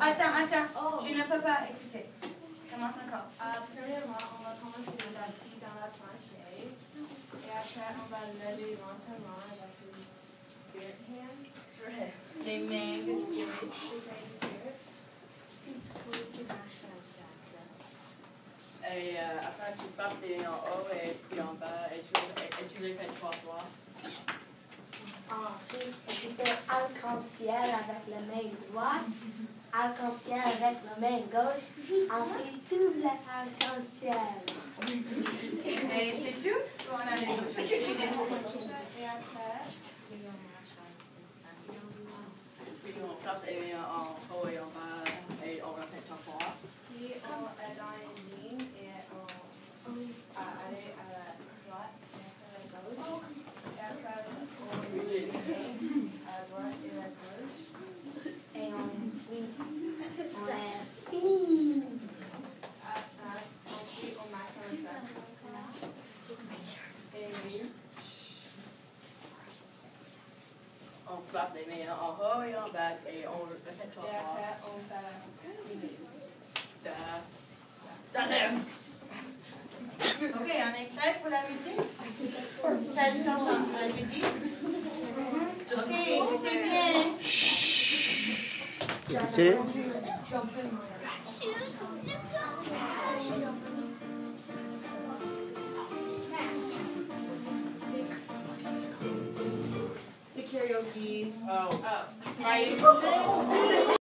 attends, attends. Oh. Je ne peux pas écouter. Commence encore. Euh, premièrement, on va commencer le tapis dans la planchette. Et après, on va lever lentement avec les spirit hands. Les mains de spirit. Puis tu marches en cercle. Et euh, après, tu frappes des en haut et puis en bas et tu, et, et tu les fais trois fois. Ensuite, tu fais arc-en-ciel avec la main droite, arc-en-ciel avec la main gauche, ensuite double arc-en-ciel. Et c'est tout? Ou on a les autres Et après, Et on marche en cercle. Puis on frappe des mains en haut et en bas et on répète trois fois. puis on est dans une ligne et on va aller à la droite et après la gauche. Et après, on à la droite et à la gauche. Et on suit. On est fini. Après, ensuite, on marche en cercle. Et oui. On frappe des mains en haut et en bas et on répète trois Et fois. après, on fait une ligne. Da, da, da. Ok, on est prêt pour la musique Quelle chanson La musique Ok, écoutez karaoke. Oh. Oh, are you?